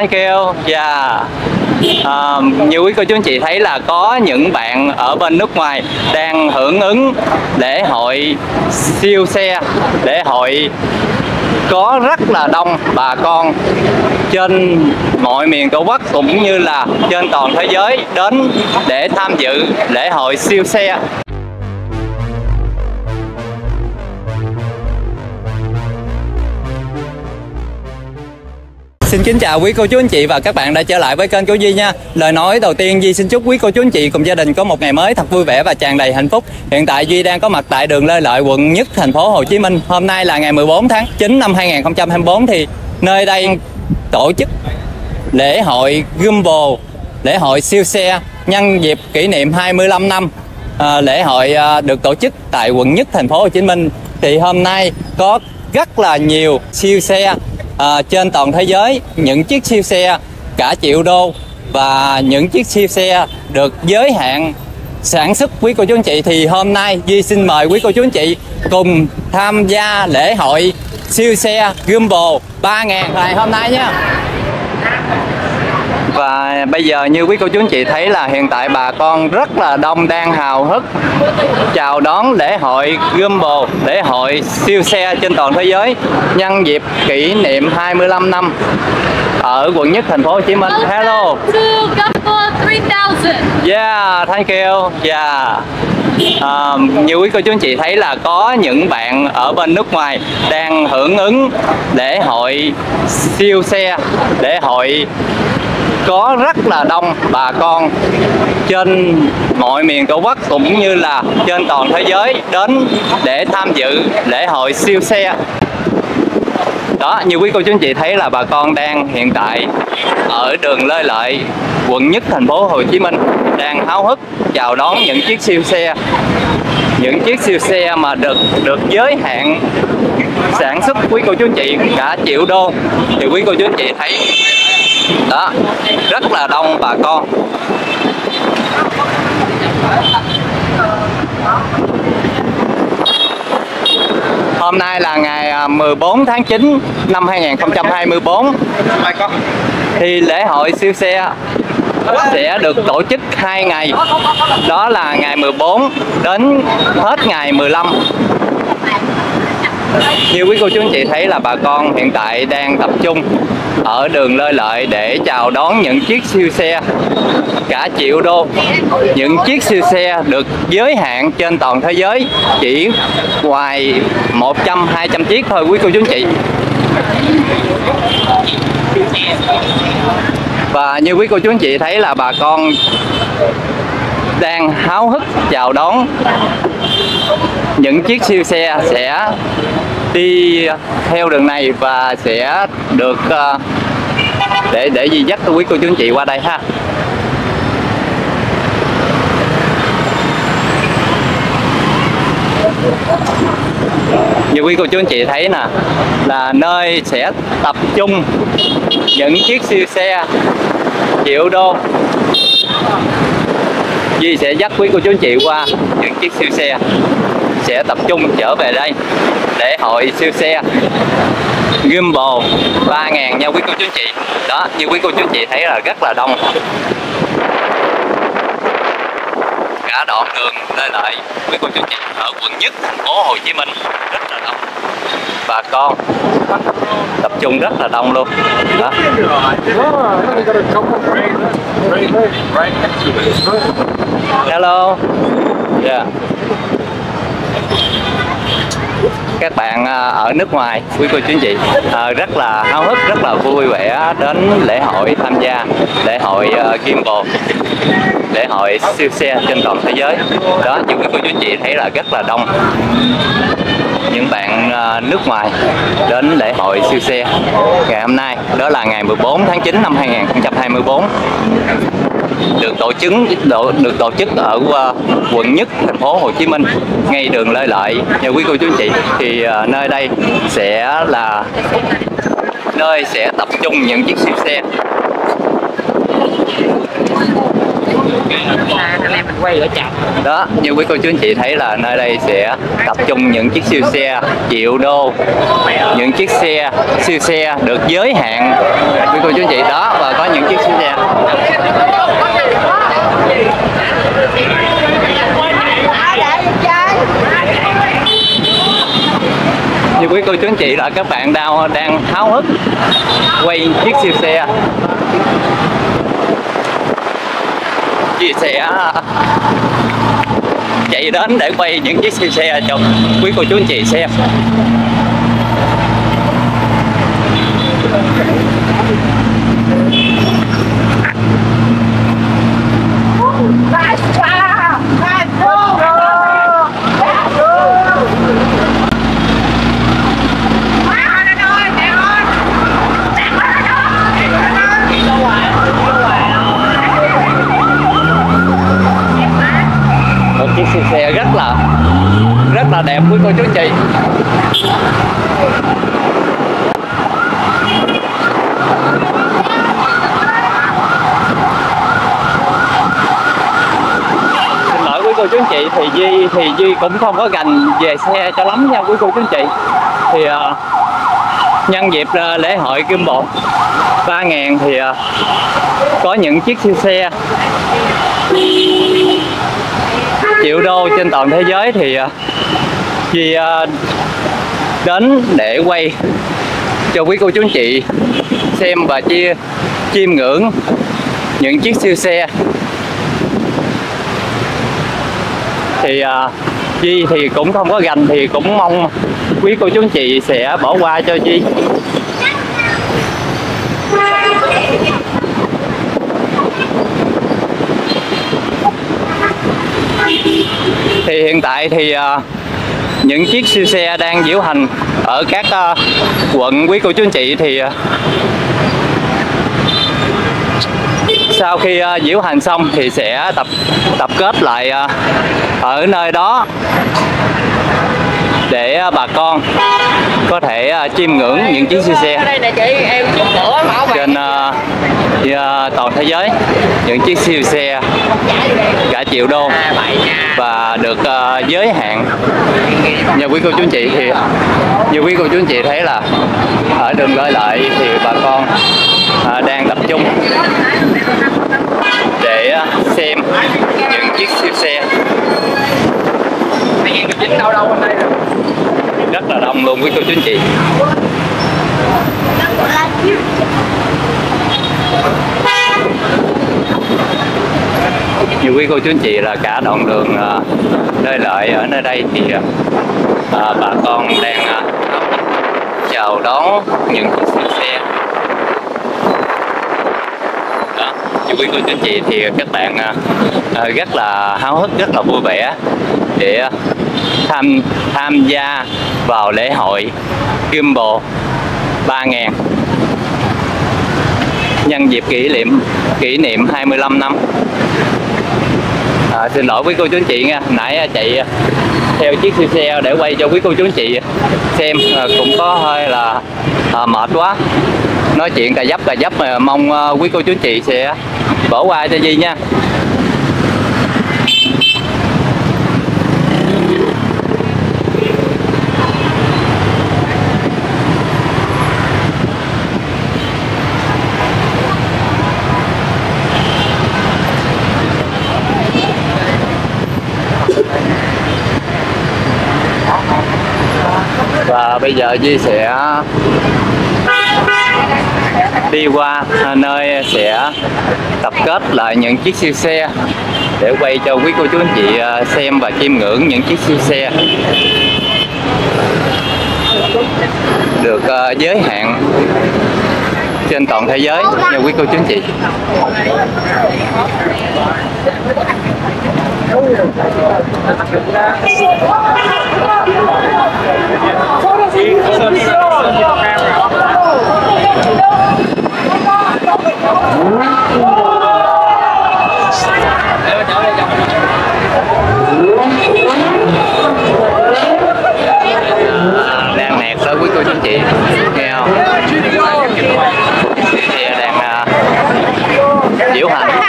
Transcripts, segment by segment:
thank you. Yeah. À, như quý cô chú anh chị thấy là có những bạn ở bên nước ngoài đang hưởng ứng lễ hội siêu xe lễ hội có rất là đông bà con trên mọi miền tổ quốc cũng như là trên toàn thế giới đến để tham dự lễ hội siêu xe Xin kính chào quý cô chú anh chị và các bạn đã trở lại với kênh của Duy nha. Lời nói đầu tiên Duy xin chúc quý cô chú anh chị cùng gia đình có một ngày mới thật vui vẻ và tràn đầy hạnh phúc. Hiện tại Duy đang có mặt tại đường Lê Lợi, quận Nhất, thành phố Hồ Chí Minh. Hôm nay là ngày 14 tháng 9 năm 2024 thì nơi đây tổ chức lễ hội Gumball, lễ hội siêu xe nhân dịp kỷ niệm 25 năm à, lễ hội à, được tổ chức tại quận Nhất, thành phố Hồ Chí Minh. Thì hôm nay có rất là nhiều siêu xe à, trên toàn thế giới những chiếc siêu xe cả triệu đô và những chiếc siêu xe được giới hạn sản xuất quý cô chú anh chị. Thì hôm nay Duy xin mời quý cô chú anh chị cùng tham gia lễ hội siêu xe Gumball 3.000 ngày hôm nay nhé và bây giờ như quý cô chú anh chị thấy là hiện tại bà con rất là đông đang hào hức chào đón lễ hội Gumball, lễ hội siêu xe trên toàn thế giới nhân dịp kỷ niệm 25 năm ở quận nhất thành phố Hồ Chí Minh. Hello. Yeah, thank you. Yeah. À, như quý cô chú anh chị thấy là có những bạn ở bên nước ngoài đang hưởng ứng lễ hội siêu xe, lễ hội có rất là đông bà con trên mọi miền tổ quốc cũng như là trên toàn thế giới đến để tham dự lễ hội siêu xe. Đó, như quý cô chú anh chị thấy là bà con đang hiện tại ở đường Lê Lợi, quận nhất thành phố Hồ Chí Minh, đang háo hức chào đón những chiếc siêu xe. Những chiếc siêu xe mà được được giới hạn sản xuất, quý cô chú anh chị cả triệu đô. Thì quý cô chú anh chị thấy đó rất là đông bà con. Hôm nay là ngày 14 tháng 9 năm 2024 Thì lễ hội siêu xe sẽ được tổ chức hai ngày. Đó là ngày 14 đến hết ngày 15 như quý cô chú anh chị thấy là bà con hiện tại đang tập trung ở đường Lê Lợi để chào đón những chiếc siêu xe, cả triệu đô. Những chiếc siêu xe được giới hạn trên toàn thế giới, chỉ ngoài 100 200 chiếc thôi, quý cô chú anh chị. Và như quý cô chú anh chị thấy là bà con đang háo hức chào đón những chiếc siêu xe sẽ đi theo đường này và sẽ được ờ, để để gì dắt quý cô chú anh chị qua đây ha. Như quý cô chú anh chị thấy nè, là nơi sẽ tập trung những chiếc siêu xe triệu đô. Duy sẽ dắt quý cô chú anh chị qua những chiếc siêu xe sẽ tập trung trở về đây để hội siêu xe. Gimbal 3.000 nha quý cô chú chị. Đó, như quý cô chú chị thấy là rất là đông. Cả đoạn đường lên lại quý cô chú chị ở quận nhất thành phố Hồ Chí Minh, rất là đông. Bà con tập trung rất là đông luôn. Đó. hello. Yeah các bạn à, ở nước ngoài, quý cô chú anh chị à, rất là háo hức, rất là vui vẻ đến lễ hội tham gia, lễ hội à, gimbal, lễ hội siêu xe trên toàn thế giới. Đó, như quý cô chú anh chị thấy là rất là đông. Những bạn nước ngoài đến lễ hội siêu xe ngày hôm nay, đó là ngày 14 tháng 9 năm 2024 được tổ chức, được tổ chức ở à, quận nhất thành phố Hồ Chí Minh. Ngay đường Lê Lợi, nhà quý cô chú anh chị. Thì à, nơi đây sẽ là, nơi sẽ tập trung những chiếc siêu xe xa anh em mình quay ở chậm đó, như quý cô chú anh chị thấy là nơi đây sẽ tập trung những chiếc siêu xe triệu đô. Những chiếc xe, siêu xe được giới hạn. Quý cô chú anh chị, đó, và có những chiếc siêu xe. Như quý cô chú anh chị là các bạn đang đang háo hức quay chiếc siêu xe chia sẻ à, chạy đến để quay những chiếc siêu xe cho quý cô chú anh chị xem một chiếc siêu xe rất là rất là đẹp quý cô chú anh chị. Xin lỗi quý cô chú anh chị thì Duy thì Duy cũng không có gành về xe cho lắm nha quý cô chú anh chị. Thì uh, nhân dịp uh, lễ hội Kim bộ 3.000 thì uh, có những chiếc siêu xe triệu đô trên toàn thế giới thì à, ờ, Duy à, đến để quay cho quý cô chú anh chị xem và chia chiêm ngưỡng những chiếc siêu xe. Thì à, uh, Duy thì cũng không có gành thì cũng mong quý cô chú anh chị sẽ bỏ qua cho Duy thì hiện tại thì uh, những chiếc siêu xe đang diễu hành ở các uh, quận quý cô chú anh chị thì uh, sau khi uh, diễu hành xong thì sẽ tập tập kết lại uh, ở nơi đó để uh, bà con có thể uh, chiêm ngưỡng những chiếc siêu xe. Trên uh, Ờ, toàn thế giới. Những chiếc siêu xe cả triệu đô và được ờ, giới hạn. Như quý cô chú anh chị thì như quý cô chú anh chị thấy là ở đường gửi lại thì bà con ờ, đang tập trung để xem những chiếc siêu xe. Rất là đông luôn quý cô chú anh chị như quý cô chú anh chị là cả đoạn đường à, nơi lợi ở nơi đây thì à, à, bà con đang à, chào đón những chiếc xe đó. như quý cô chú anh chị thì các bạn à, à rất là háo hức rất là vui vẻ để tham tham gia vào lễ hội Gimbal 3000 nhân dịp kỷ niệm kỷ niệm 25 năm. À, xin lỗi quý cô chú anh chị nha. Nãy à, chạy à, theo chiếc siêu xe để quay cho quý cô chú anh chị xem à, cũng có hơi là à, mệt quá. Nói chuyện cà dấp cà dấp mà mong à, quý cô chú anh chị sẽ bỏ qua cho Di nha và bây giờ Duy sẽ đi qua nơi sẽ tập kết lại những chiếc siêu xe để quay cho quý cô chú anh chị à, xem và chiêm ngưỡng những chiếc siêu xe được à, giới hạn trên toàn thế giới nha quý cô chú anh chị đang nẹt tới quý cô chú anh chị nghe không? Đang à, diễu hành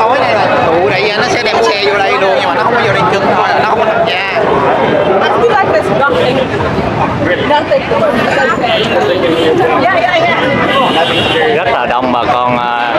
tối nay là tụ đại gia nó sẽ đem xe vô đây luôn nhưng mà nó không có vô đây chân thôi nó không có tham gia rất là đông bà con à,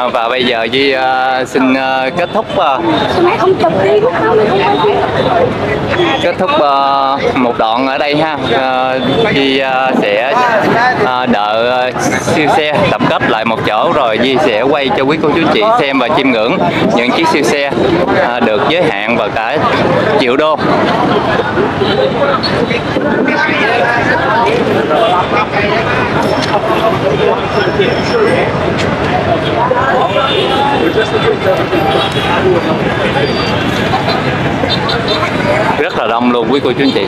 Ờ, và bây giờ Duy uh, xin uh, kết thúc uh, kết thúc uh, một đoạn ở đây ha. Uh, Duy uh, sẽ uh, đợi uh, siêu xe tập kết lại một chỗ rồi Duy sẽ quay cho quý cô chú chị xem và chiêm ngưỡng những chiếc siêu xe uh, được giới hạn vào cả triệu đô rất là đông luôn quý cô chú anh chị.